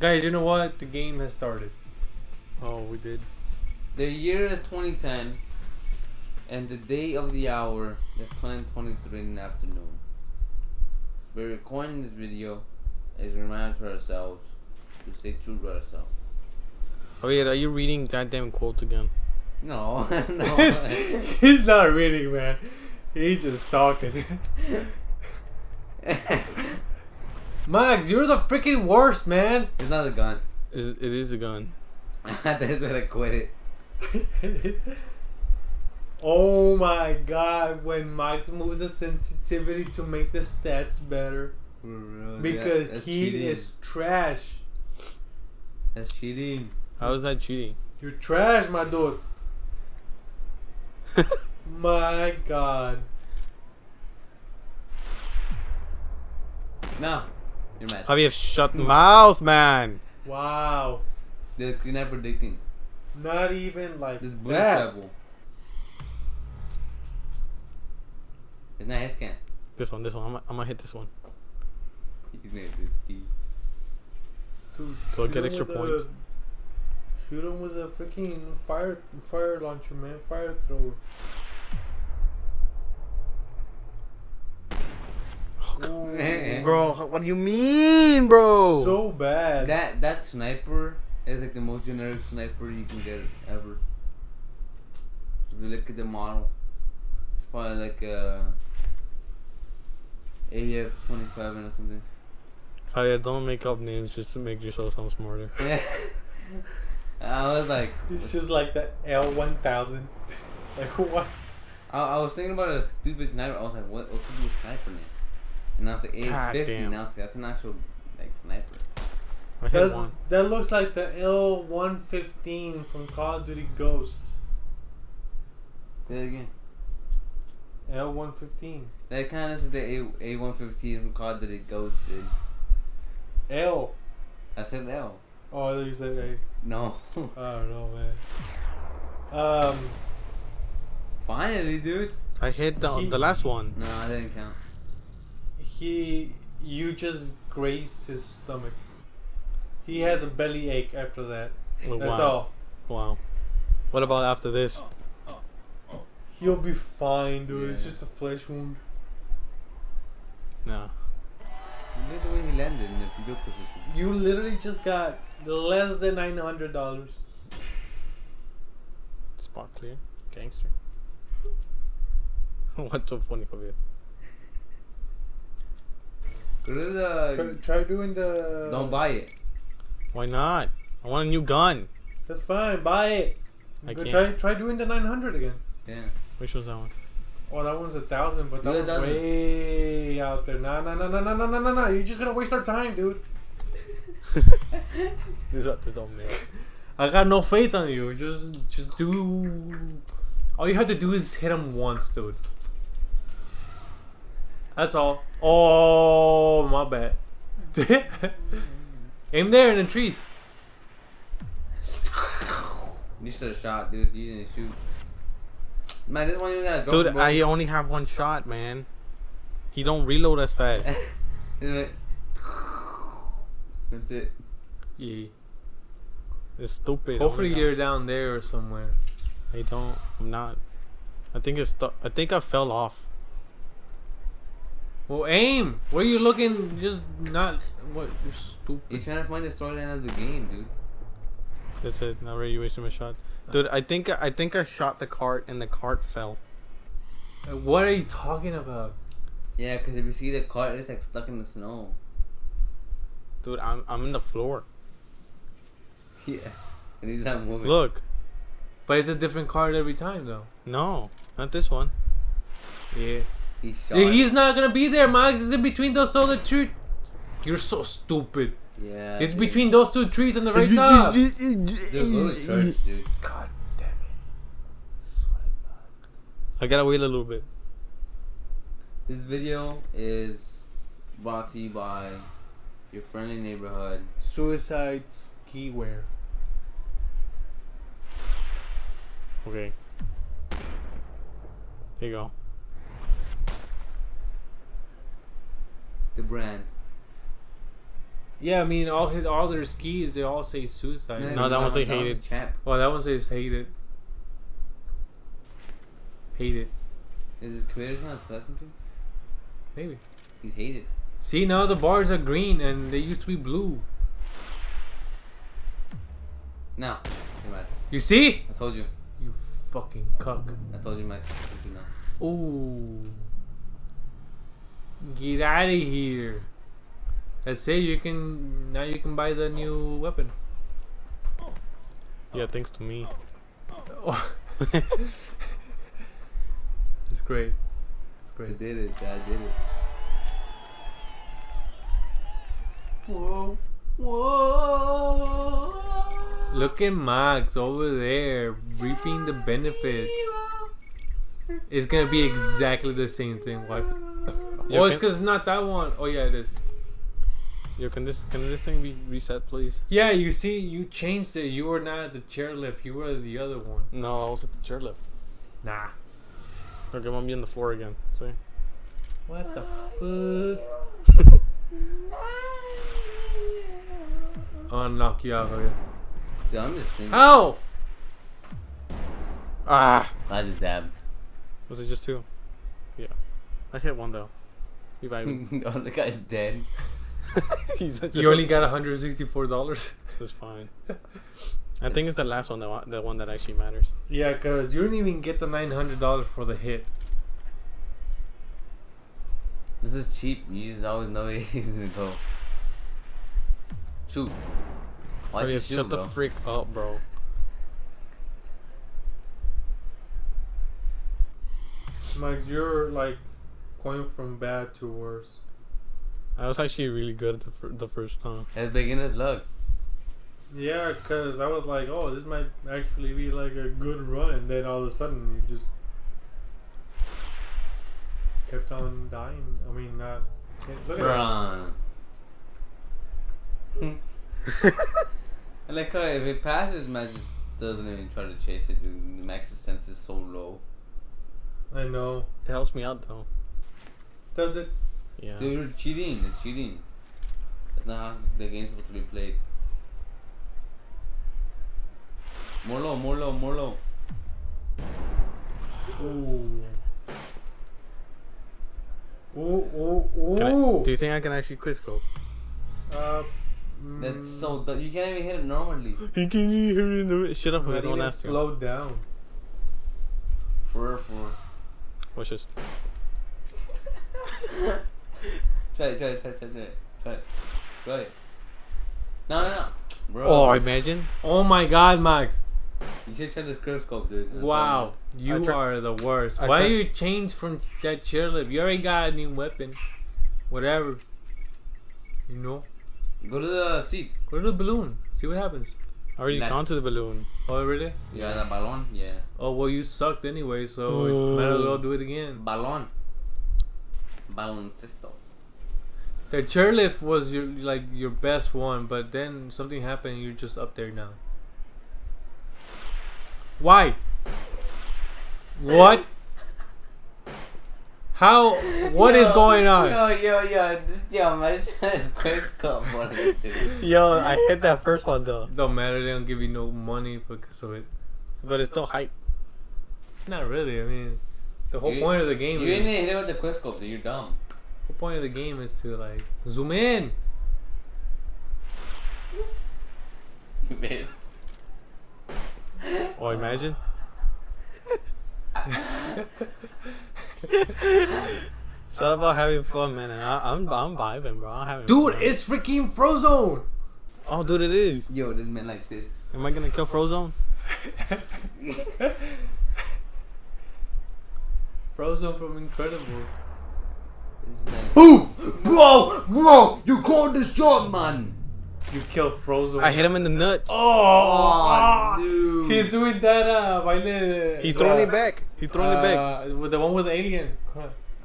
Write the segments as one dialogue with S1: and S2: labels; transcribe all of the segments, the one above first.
S1: Guys, you know what? The game has started.
S2: Oh, we did.
S3: The year is 2010, and the day of the hour is 10:23 in the afternoon. We're recording this video as a reminder to ourselves to stay true to ourselves.
S2: Oh yeah, are you reading goddamn quotes again?
S3: No, no.
S1: He's not reading, man. He's just talking. Max, you're the freaking worst, man.
S3: it's not a gun.
S2: It, it is a gun.
S3: That's what I quit it.
S1: oh my god, when Max moves the sensitivity to make the stats better.
S3: For real, that-
S1: Because
S3: that's
S1: he
S3: cheating.
S1: is trash.
S3: That's cheating.
S2: How is that cheating?
S1: You're trash, my dude. my god.
S3: No, you're mad.
S2: Javier, shut mouth, man.
S1: Wow.
S3: The- You're not predicting.
S1: Not even like
S3: This bullet
S1: that.
S3: travel. It's not hitscan.
S2: This one, this one. I'm, I'm gonna hit this one.
S3: He's made this key.
S1: Dude,
S2: Do I get extra points?
S1: Shoot him with a freaking fire fire launcher, man. Fire thrower. Ooh.
S2: Bro, what do you mean, bro?
S1: So bad.
S3: That that sniper is like the most generic sniper you can get ever. If you look at the model, it's probably like uh, a AF twenty five or something.
S2: Oh, Javier, don't make up names just to make yourself sound smarter. Yeah.
S3: I was like,
S1: it's just like the L one thousand. Like what?
S3: I, I was thinking about a stupid sniper. I was like, what? What could be a sniper name? And I was like,
S2: God
S3: fifty.
S2: damn.
S3: Now it's that's an actual like sniper.
S2: I
S1: That's, that looks like the L one fifteen from Call of Duty Ghosts.
S3: Say it again.
S1: L one fifteen.
S3: That kind of is the A A one fifteen from Call of Duty Ghosts, Dude.
S1: L.
S3: I said L.
S1: Oh, I thought you said A.
S3: No.
S1: I don't know, man. Um,
S3: Finally, dude.
S2: I hit the,
S1: He-
S2: the last one.
S3: No, I didn't count.
S1: He, you just grazed his stomach. He has a belly ache after that.
S2: Oh,
S1: That's
S2: wow.
S1: all.
S2: Wow. What about after this?
S1: Oh, oh, oh, He'll be fine, dude. It's just a flesh wound.
S2: Nah.
S3: Look at the way he landed in the fetal position.
S1: You literally just got less than nine hundred dollars.
S2: Spot clear. Gangster. What's so funny, Javier?
S3: Go to
S1: Try,
S3: the.
S1: try doing the.
S3: Don't buy it.
S2: Why not? I want a new gun.
S1: That's fine. Buy it.
S2: I
S1: Go
S2: can't.
S1: try try doing the nine hundred again.
S3: Yeah.
S2: Which one's that one?
S1: Oh, that one's a thousand, but that
S3: Do
S1: one's way out there. Nah, nah, nah, nah, nah, nah, nah, nah, nah. You're just gonna waste our time, dude.
S2: This is this old man.
S1: I got no faith on you. Just, just do. All you have to do is hit him once, dude. That's all. Oh, my bad. Aim there in the trees.
S3: You should have shot, dude. You didn't shoot. Man, this one you gotta go.
S2: Dude. I only have one shot, man. He don't reload as fast.
S3: You That's it.
S1: Yeah.
S2: It's stupid.
S1: Hopefully
S2: Oh
S1: you're down there or somewhere.
S2: I don't. I'm not. I think it's. I think I fell off.
S1: Well, aim. Where are you looking? Just not. What? You're stupid.
S3: He's trying to find the storyline of the game, dude.
S2: That's it. Not really wasting my shot, dude. I think I think I shot the cart and the cart fell.
S1: Uh, what are you talking about?
S3: Yeah, because if you see the cart, it's like stuck in the snow.
S2: Dude, I'm I'm in the floor.
S3: Yeah. And he's not moving.
S2: Look,
S1: But it's a different card every time, though.
S2: no, not this one.
S1: Yeah.
S3: He shot.
S1: Yeah, he's not gonna be there, Max. It's in between those other two. You're so stupid.
S3: Yeah.
S1: It's
S3: dude.
S1: between those two trees on the right top.
S3: Dude, go to church, dude.
S1: God damn it. Swear to God.
S2: I gotta wait a little bit.
S3: This video is brought to you by your friendly neighborhood.
S1: Suicide ski wear.
S2: Okay. There you go.
S3: The brand.
S1: Yeah, I mean all his all their skis they all say suicide.
S2: No, that one say
S3: was
S2: hated.
S3: Champ.
S1: Oh, that one says hated. Hated. Is it.
S3: Is it creator not plus something?
S1: Maybe.
S3: He's hated.
S1: See now the bars are green and they used to be blue.
S3: Now, you're mad.
S1: You see?
S3: I told you.
S1: You fucking cuck.
S3: I told you, Max. I told.
S1: Ooh. Get out of here. Let's say you can now you can buy the new weapon.
S2: Yeah, thanks to me.
S1: Oh. it's great. It's great.
S3: I did it. I did it. Whoa. Whoa.
S1: Look at Max over there reaping the benefits. It's gonna be exactly the same thing. Why?
S2: Yeah,
S1: oh, it's because it's not that one. Oh yeah, it is.
S2: Yo, can this can this thing be reset, please?
S1: Yeah, you see, you changed it. You were not at the chairlift. You were the other one.
S2: No, I was at the chairlift.
S1: Nah.
S2: Okay, I'm gonna be on the floor again. See?
S1: What the fuck? I'll knock you out. Okay.
S3: Dude, I'm just singing.
S1: How?
S2: Ah,
S3: I just dabbed.
S2: was it just two? Yeah, I hit one though. He vibed.
S3: oh, the guy's dead.
S2: He's just
S1: You only got $164.
S2: It's fine. I think it's the last one that wa- the one that actually matters.
S1: Yeah, because you didn't even get the $900 for the hit.
S3: This is cheap. You just always know he's gonna go. Shoot. Why'd you shoot,
S2: shut
S3: bro?
S2: the freak up, bro.
S1: Max, you're like going from bad to worse.
S2: I was actually really good at the, fir- the first time.
S3: It's beginner's luck.
S1: Yeah, because I was like, oh, this might actually be like a good run. And then all of a sudden, you just kept on dying. I mean, not. Look at that.
S3: Bruh. I like how if it passes, Max just doesn't even try to chase it, dude. Max's sense is so low.
S1: I know.
S2: It helps me out though.
S1: Does it?
S2: Yeah.
S3: Dude, you're cheating. It's cheating. That's not how the game's supposed to be played. More low, more low, more low.
S1: Ooh. Ooh, ooh, ooh.
S2: I, do you think I can actually quick scope?
S1: Uh,
S3: That's
S1: mm,
S3: so. du- You can't even hit it normally.
S2: He can you hear it in the Shut up, I don't
S1: even
S2: ask you.
S1: slow down.
S3: For real, for real.
S2: Watch this.
S3: Try it, try it, try it, try it, try it. Try it. No, no, no. Bro.
S2: Oh, imagine.
S1: Oh my God, Max!
S3: You should try this curve scope, dude. I'm
S1: Wow, you
S2: try-
S1: are the worst.
S2: I
S1: Why
S2: try-
S1: you change from that chairlift? You already got a new weapon. Whatever. You know.
S3: Go to the seats.
S1: Go to the balloon. See what happens.
S2: I already
S3: Less.
S2: gone to the balloon.
S1: Oh really?
S3: Yeah, the balloon. Yeah.
S1: Oh well, you sucked anyway, so might as oh. well do it again.
S3: Balloon. Baloncesto.
S1: The chairlift was your like your best one, but then something happened. You're just up there now. Why? What? How? What is
S3: Yo,
S1: going on?
S3: Yo, yo, yo, yo, man, this is quick scope, what is it.
S2: Yo, I hit that first one though,
S1: Don't matter. They don't give you no money because of it.
S2: but it's still hype.
S1: Not really. I mean, the whole
S3: You-
S1: point of the game
S3: You
S1: is
S3: didn't hit it with the quick scope, dude. You're dumb.
S1: the point of the game is to like zoom in.
S3: You missed.
S2: Oh, imagine. Shout about having fun, man. And I, I'm I'm vibing, bro. I'm having
S1: Dude,
S2: fun.
S1: it's freaking Frozone.
S2: oh, dude, it is.
S3: Yo, this man like this.
S2: Am I gonna kill Frozone?
S1: Frozone from Incredibles.
S3: This man- Boom! Bro! Bro! You called this job, man!
S1: You killed Frozone.
S2: I hit him in the nuts.
S1: Oh,
S3: Oh,
S1: ah.
S3: dude.
S1: He's doing that uh, baile.
S2: He thrown
S1: uh,
S2: it back. He thrown it back.
S1: uh, With the one with the alien.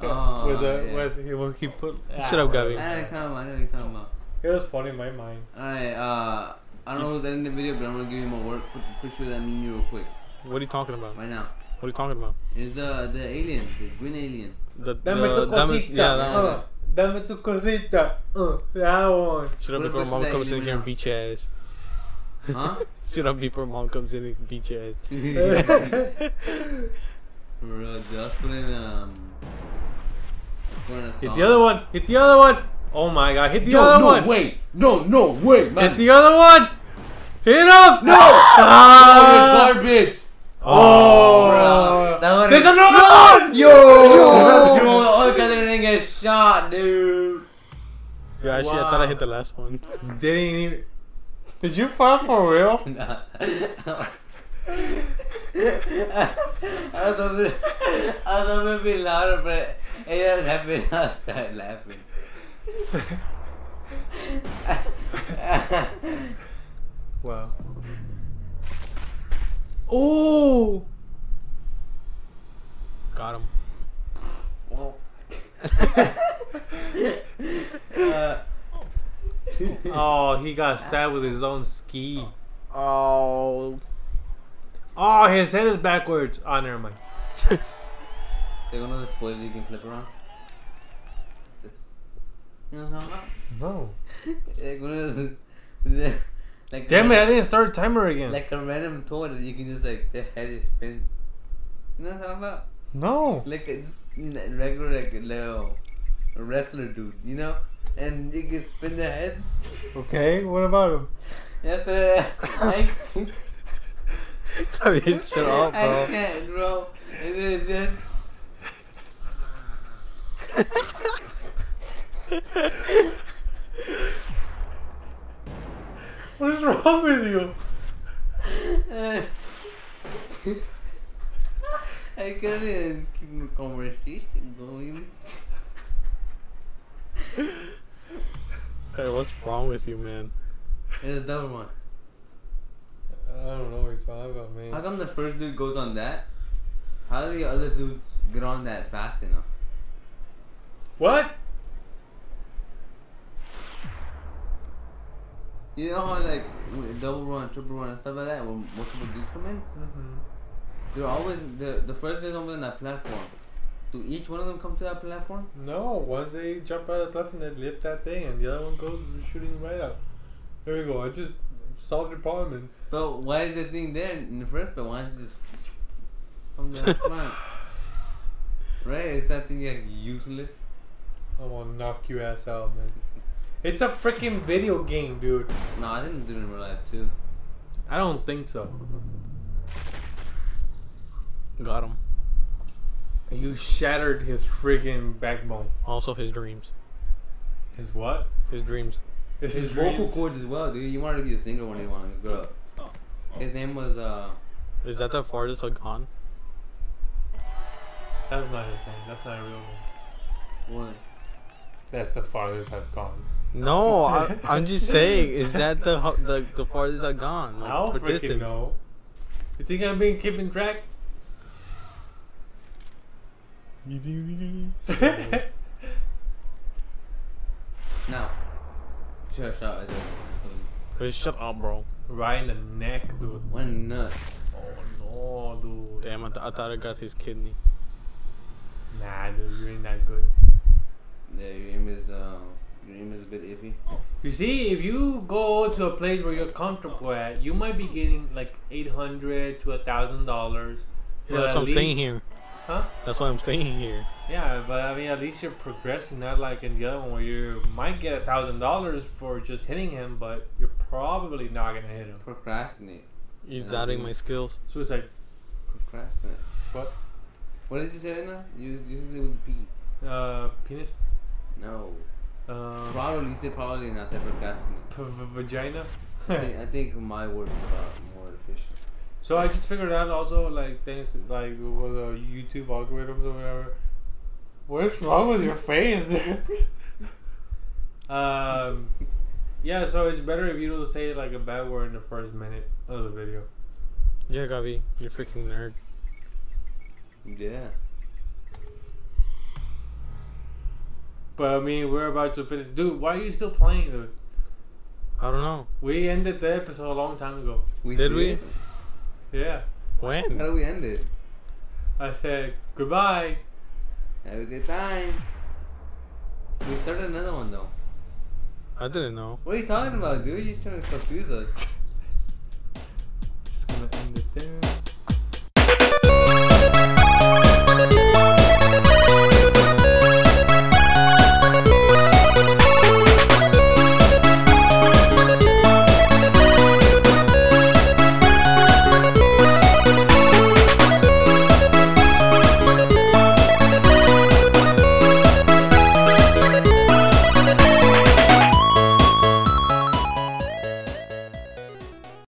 S3: Oh,
S1: with the
S3: yeah.
S1: with he, where he put.
S2: Shut up, Gabby.
S3: I know what you're talking about. I know what you're talking about.
S1: It was funny in my mind.
S3: Alright, uh, I don't know who's editing the video, but I'm gonna give you my work. Put the picture of that meme real quick.
S2: What are you talking about?
S3: Right now.
S2: What are you talking about?
S3: It's the the alien, the green alien.
S2: The,
S1: Dame
S2: the
S1: tu
S2: diamond-
S1: cosita.
S2: yeah, that one.
S1: Uh, Dame tu cosita. Uh, that one.
S2: Shut up
S3: What
S2: before mom
S3: it's
S2: comes in here and beat your ass.
S3: Huh?
S2: Shut up before mom comes in and beat your ass.
S3: For real, dude. Put in um. let's put in a
S1: Hit the other one. Hit the other one. Oh my god. Hit the
S3: Yo,
S1: other
S3: no,
S1: one.
S3: wait. No, no, wait, man.
S1: Hit the other one. Hit him.
S3: No!
S1: Ah!
S3: Oh, you're garbage.
S1: Oh.
S3: Bro, that one
S1: There's
S3: is-
S1: another one.
S3: Yo! Yo! All because I didn't get shot, dude.
S2: Yeah, actually, I thought I hit the last one.
S1: Didn't even. Did you fall for real?
S3: Nah. I was hoping, I was hoping to be louder, but it just happened. I started laughing.
S1: Wow. Oh.
S2: Got him.
S3: uh,
S1: Oh, he got stabbed with his own ski.
S2: Oh.
S1: Oh, his head is backwards. Oh, never mind.
S3: Take one of those toys you can flip around. This. You know what I'm talking
S1: No.
S3: About? Like one of
S1: Damn it! I didn't start a timer again.
S3: Like a random toy that you can just like the head is spin. You know what I'm talking about?
S1: no.
S3: Like a just regular like little wrestler dude, you know? And you can spin their heads.
S1: Okay. What about him?
S3: That's a, I,
S2: I mean, shut up, bro.
S3: I can't, bro. It is just.
S1: What is wrong with you?
S3: I couldn't keep the conversation going.
S2: Hey, what's wrong with you, man?
S3: There's another one.
S1: I don't know what you're talking about, man.
S3: How come the first dude goes on that? How do the other dudes get on that fast enough?
S1: What?
S3: You know how like double run, triple run, and stuff like that when multiple dudes come in?
S1: Mm-hmm.
S3: They're always the the first guy's on that platform. Do each one of them come to that platform?
S1: No. Once they jump out of the platform, they lift that thing, and the other one goes shooting right out. There we go. I just solved your problem. And
S3: But why is the thing there in the first place? Why don't you just come to the front? Right? Is that thing like useless?
S1: I want to knock your ass out, man. It's a freaking video game, dude.
S3: No, I didn't do it in real life too.
S1: I don't think so.
S2: Got him.
S1: You shattered his freaking backbone.
S2: Also, his dreams.
S1: His what?
S2: His dreams.
S1: His,
S3: His vocal cords as well, dude. You wanted to be a singer when you wanted to grow up. His name was uh
S2: Is that the farthest I've gone?
S1: That's not his name. That's not a real name.
S3: what?
S1: That's the farthest I've gone.
S2: No, I, I'm just saying. Is that the the the farthest I've gone? Like,
S1: I don't
S2: for
S1: freaking
S2: distance.
S1: know. You think I'm being keeping track?
S3: Now. Sure, shot right there.
S2: Hey, shut up, bro.
S1: right in the neck, dude.
S3: One nut.
S1: Oh no, dude.
S2: Damn, I, th- I thought I got his kidney.
S1: Nah, dude, you ain't that good.
S3: Yeah, your aim is uh your aim is a bit iffy.
S1: You see, if you go to a place where you're comfortable at, you might be getting like eight hundred to a thousand dollars.
S2: Yeah, that's why I'm staying here.
S1: Huh?
S2: That's why I'm staying here.
S1: Yeah, but I mean, at least you're progressing, not like in the other one where you might get a thousand dollars for just hitting him, but you're probably not gonna hit him.
S3: Procrastinate.
S2: You're doubting my skills.
S1: Suicide.
S3: Procrastinate.
S1: What?
S3: What did you say right now? You you said it with the P.
S1: Uh, penis.
S3: No.
S1: Uh,
S3: Probably you said probably not said procrastinate.
S1: p- v- vagina.
S3: I think, I think my word is about more efficient.
S1: So I just figured out also like things like with the YouTube algorithms or whatever. What's wrong with your face? um, yeah. So it's better if you don't say like a bad word in the first minute of the video.
S2: Yeah, Gabi, you're freaking nerd.
S3: Yeah.
S1: But I mean, we're about to finish. Dude, why are you still playing, dude?
S2: I don't know.
S1: We ended the episode a long time ago.
S3: We
S2: Did we?
S1: Yeah. When?
S3: How
S2: When?
S3: do we end it?
S1: I said goodbye.
S3: Have a good time. We started another one though.
S2: I didn't know.
S3: What are you talking about, dude? You're trying to confuse us.